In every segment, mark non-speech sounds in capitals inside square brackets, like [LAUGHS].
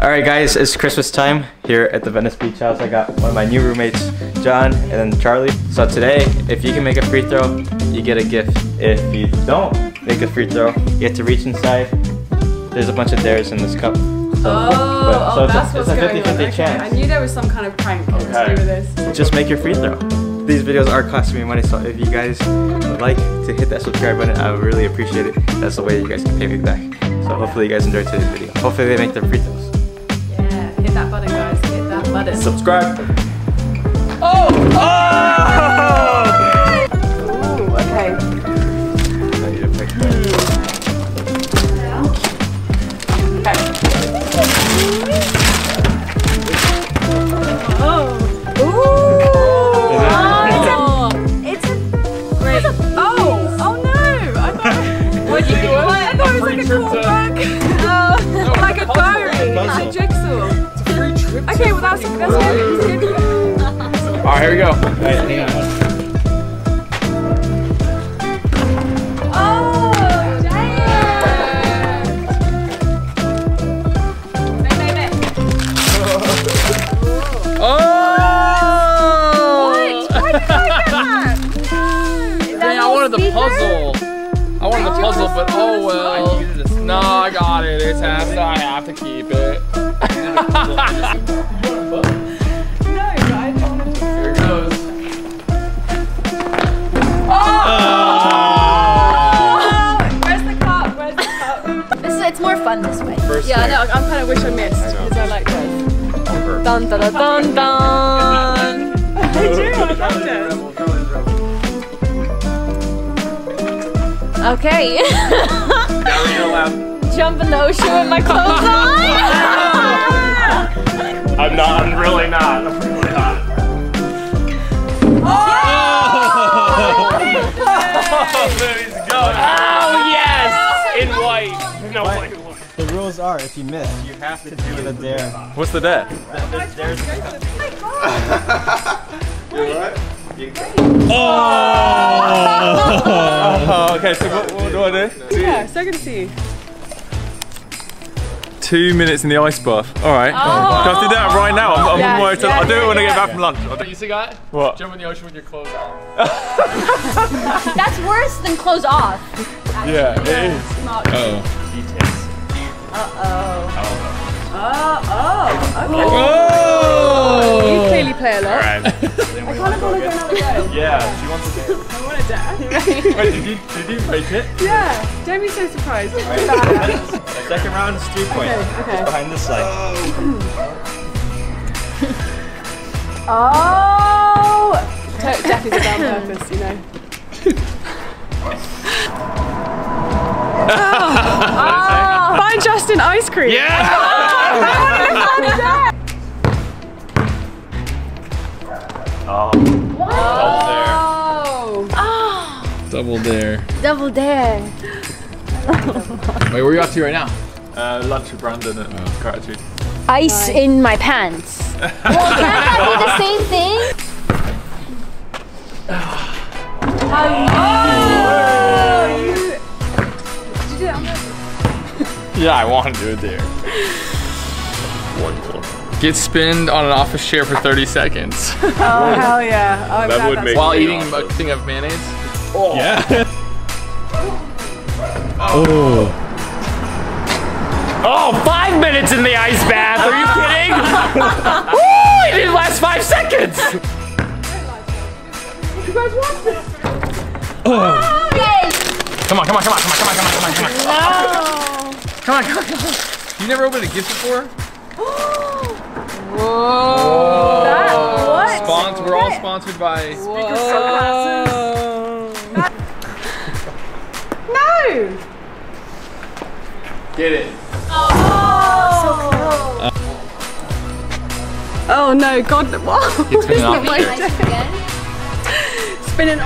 All right, guys, it's Christmas time here at the Venice Beach House. I got one of my new roommates, John, and then Charlie. So today, if you can make a free throw, you get a gift. If you don't make a free throw, you get to reach inside. There's a bunch of dares in this cup. So, Oh, but- oh, so oh that's a, what's going 50 on. 50 Okay. chance. I knew there was some kind of prank to Okay. with this. Just make your free throw. These videos are costing me money, so if you guys would like to hit that subscribe button, I would really appreciate it. That's the way you guys can pay me back. So hopefully you guys enjoyed today's video. Hopefully they make their free throws. Hit that button. Subscribe. Oh! Oh! Ooh, okay. I need to pick that. Oh! It's a. Great. Oh! Oh no! I thought. What'd you do? I thought it was like a cool book. Oh, [LAUGHS] like a diary. It's a jigsaw. Okay, well that's that's good. All right, here we go. Oh. Oh! Why did I get that? Dang, I wanted the puzzle. I wanted the puzzle, but oh well. No, I got it. It's has to. I have to keep it. It's more fun this way. First Yeah, I thing. know. I kind of wish I missed because I like this. Dun dun dun dun dun. [LAUGHS] I do. I loved [LAUGHS] it. Okay. Now you're allowed. [LAUGHS] Jump in the ocean with my clothes on. I'm not. I'm really not. I'm really not. Oh, there he's going. Oh yes! In white. No white. The rules are if you miss, you have to do the dare. What's the debt? There's dares in the cup. Oh, okay. So what, what do I do? Yeah, second C. Two minutes in the ice bath. All right. Oh, Can I do that right now? I'm, I'm Yeah, on my way to, yeah, I'll do it when I get back from lunch. I'll do- you see, guy? What? Jump in the ocean with your clothes on. [LAUGHS] That's worse than clothes off. Yeah, it is. Oh. Oh, oh, okay. Oh! You clearly play a lot. Alright. [LAUGHS] I kind of want to go another way. Yeah, she wants to dare. [LAUGHS] I want to dare. Wait, did you, did you break it? Yeah, don't be so surprised. Second round is three points. Okay, okay. Behind the slide. [LAUGHS] Oh! To- Death is about purpose, you know. oh, [LAUGHS] find Justin ice cream. Yeah. [LAUGHS] Oh. Ah. Double dare. Double dare. [LAUGHS] Wait, where are you off to right now? Uh, lunch with Brandon at uh, Gratitude. Ice in my pants. [LAUGHS] well, can't that be the same thing? Yeah, I want to do it there. Wonderful. Get spinned on an office chair for 30 seconds Oh, hell yeah. Oh, That would make- while eating awesome. a thing of mayonnaise. Yeah. [LAUGHS] oh. Oh, five minutes in the ice bath. Are you [LAUGHS] kidding? Woo! It didn't last five seconds. You guys watch this? Oh. Oh, yay! Come on, come on, come on, come on, come on, come on, come on, come on. Come on, come on, come on. You never opened a gift before? [GASPS] Whoa. That, what? Spons- we're all sponsored by. [LAUGHS] No! Get it. Oh no, God, [LAUGHS] what? Keep spinning off my the chair. Nice again. Spinning.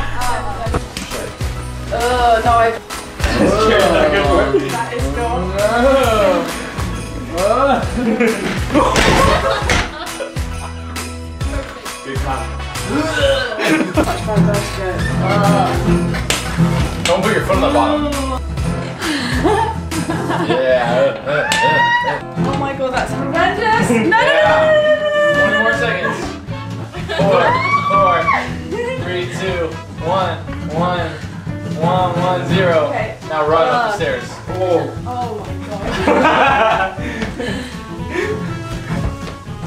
Oh, no, I. Oh. That is gone. Oh. [LAUGHS] Don't put your foot on the bottom. Yeah. Oh my god, that's horrendous. No, no, no, Yeah. no, no, no, no, no. 20 more seconds. Four, four, three, two, one, one, one, one, zero. Okay. Now run up the stairs. Oh. Oh my god.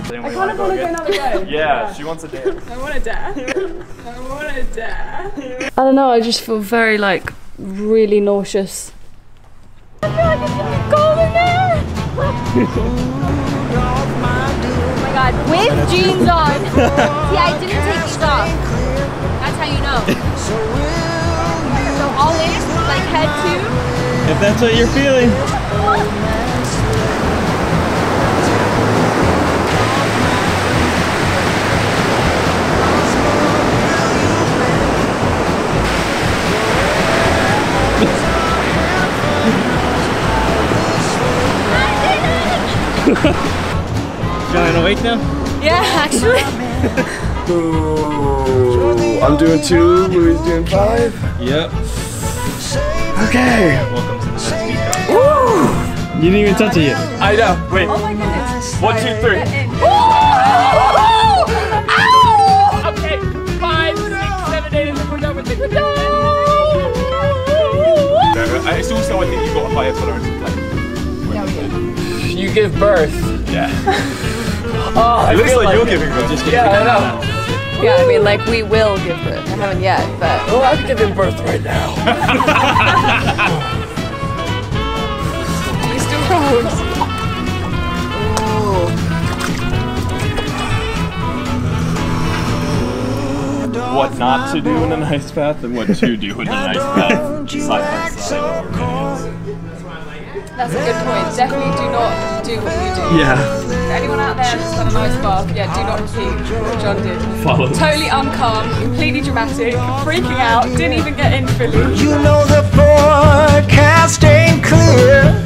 I kind of want to go another way. Yeah, she wants to dance. I want to dance. I want to dance. I don't know, I just feel very like really nauseous. Oh my god, with jeans on. [LAUGHS] See, I didn't take these off. That's how you know. So all in, like head to. If that's what you're feeling. Feeling awake now? Yeah, actually. I'm doing two, Louis doing five. Yep. Okay. Welcome to the Venice Beach House. You didn't even touch it yet. I know. Wait. Oh my goodness. One, two, three. Give birth. Yeah. [LAUGHS] Oh, It looks like, you're giving birth. Just Yeah, I know. Yeah, I mean, like, we will give birth. I haven't yet, but. Oh, I'm giving birth right now. We still cold. What not to do in an ice bath and what to do in an ice bath. Side by side. That's a good point. Definitely do not do what you do. Yeah. Anyone out there that's done an ice bath, yeah, do not repeat what John did. Follow. Totally uncalm, completely dramatic, freaking out, didn't even get in fully. You know the forecast ain't clear.